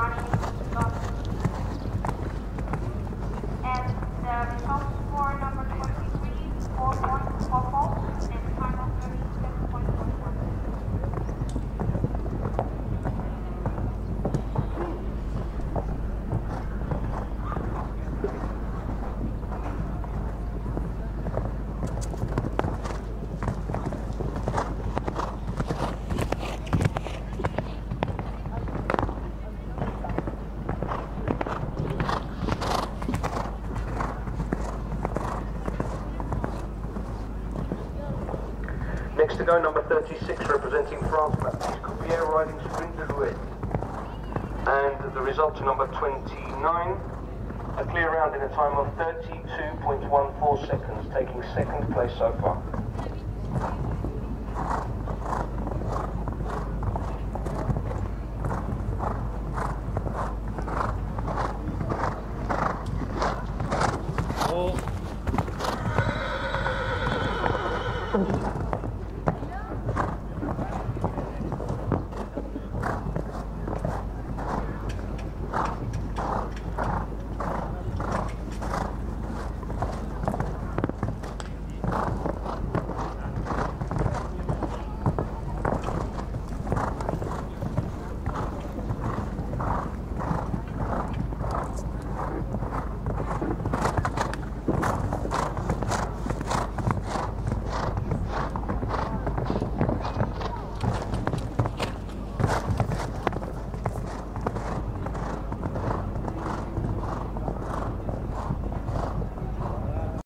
And uh, the results for number 23, Next to go, number 36, representing France, Baptiste Coupier, riding Sprinted Louis. And the result to number 29, a clear round in a time of 32.14 seconds, taking second place so far. Oh.